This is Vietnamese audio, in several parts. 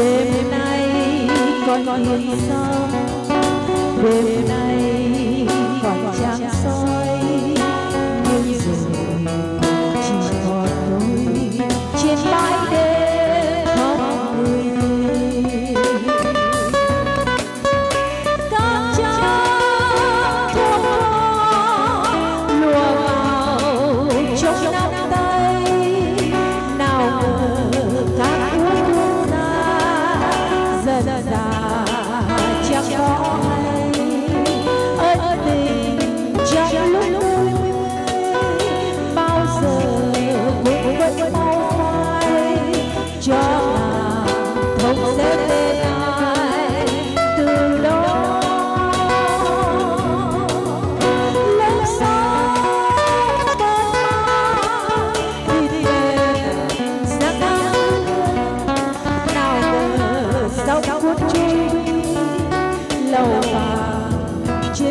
đêm nay con yên sao? Đêm nay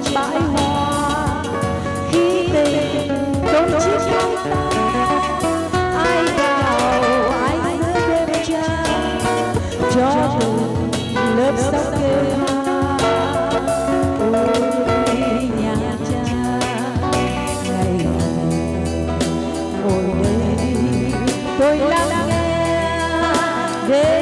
trên bãi hoa. Khi tình đón chiếc tay, ai đào ai giữa đêm trăng, cho từng lớp sóng kêu Tôi lắng nghe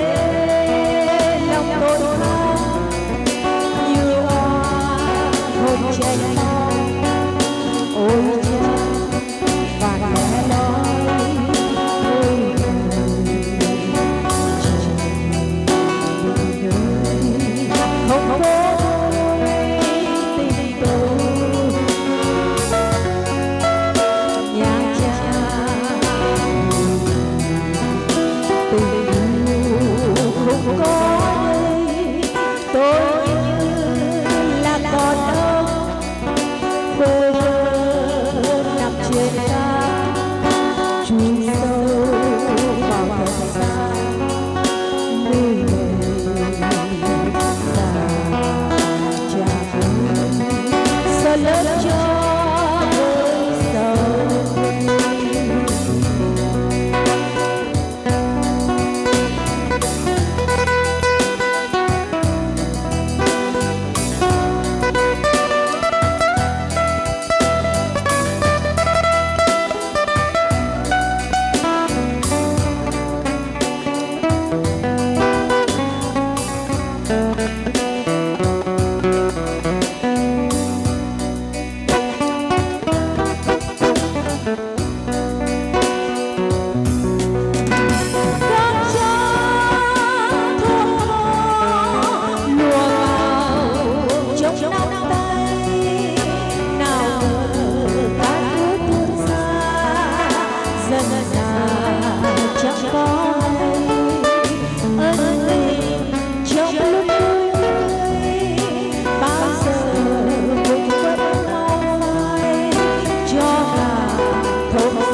Thơm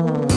Oh.